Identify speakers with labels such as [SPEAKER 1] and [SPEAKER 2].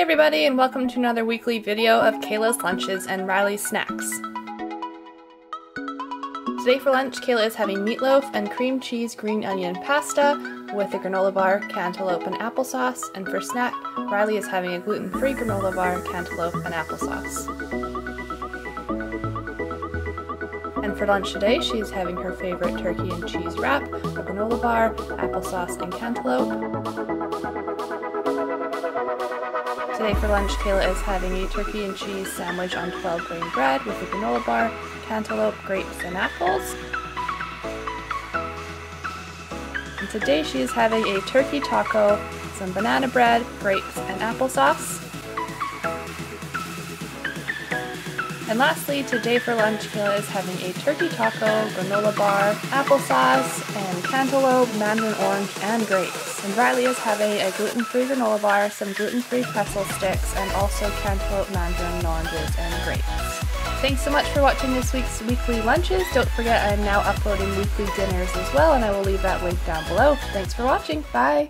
[SPEAKER 1] Everybody and welcome to another weekly video of Kayla's Lunches and Rylie's Snacks. Today for lunch, Kayla is having meatloaf and cream cheese green onion pasta with a granola bar, cantaloupe, and applesauce. And for snack, Rylie is having a gluten-free granola bar, cantaloupe, and applesauce. And for lunch today, she is having her favorite turkey and cheese wrap, a granola bar, applesauce, and cantaloupe. Today for lunch, Kayla is having a turkey and cheese sandwich on 12 grain bread with a granola bar, cantaloupe, grapes, and apples. And today she is having a turkey taco, some banana bread, grapes, and applesauce. And lastly, today for lunch, Kayla is having a turkey taco, granola bar, applesauce, and cantaloupe, mandarin orange, and grapes. And Rylie is having a gluten-free granola bar, some gluten-free pretzel sticks, and also cantaloupe, mandarin oranges, and grapes. Thanks so much for watching this week's weekly lunches. Don't forget I'm now uploading weekly dinners as well, and I will leave that link down below. Thanks for watching. Bye!